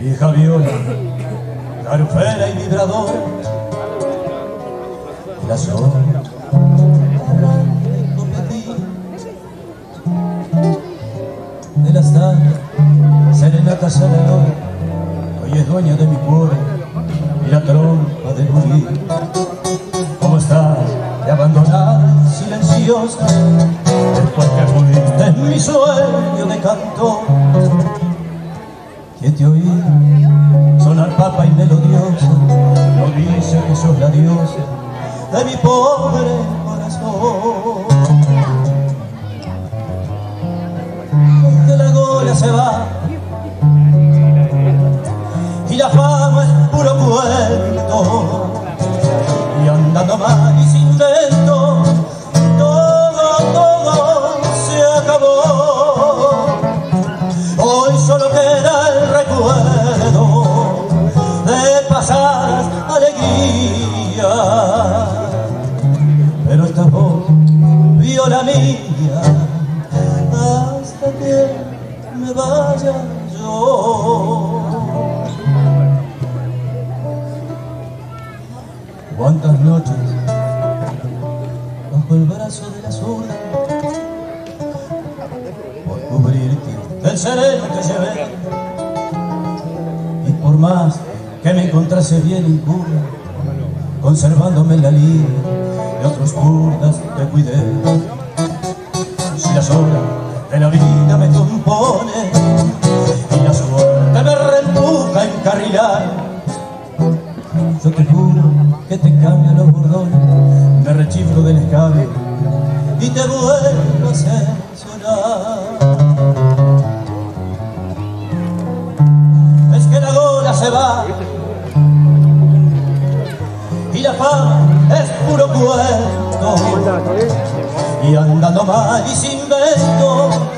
vieja viola, garufera y vibrador, la sola, de la sala, serenata salador, hoy es dueña de mi cuore y la trompa de gurí. ¿Cómo estás? De abandonada y silenciosa, después que pudiste en mi sueño de canto. Sonar papa y melodiosa, no dice que sos la diosa de mi pobre corazón. Viola mía hasta que me vaya yo. Cuántas noches bajo el brazo de la zurda por cubrirte el sereno que llevé y por más que me encontrase bien impura conservándome en la línea de otros kurdas te cuidé de la vida me compone. Y la suerte me reempuja a encarrilar yo te juro que te cambio los bordones, me rechiflo del escabe y te vuelvo a hacer sonar. Es que la gola se va y la fama es puro cuento y andando mal y sin vento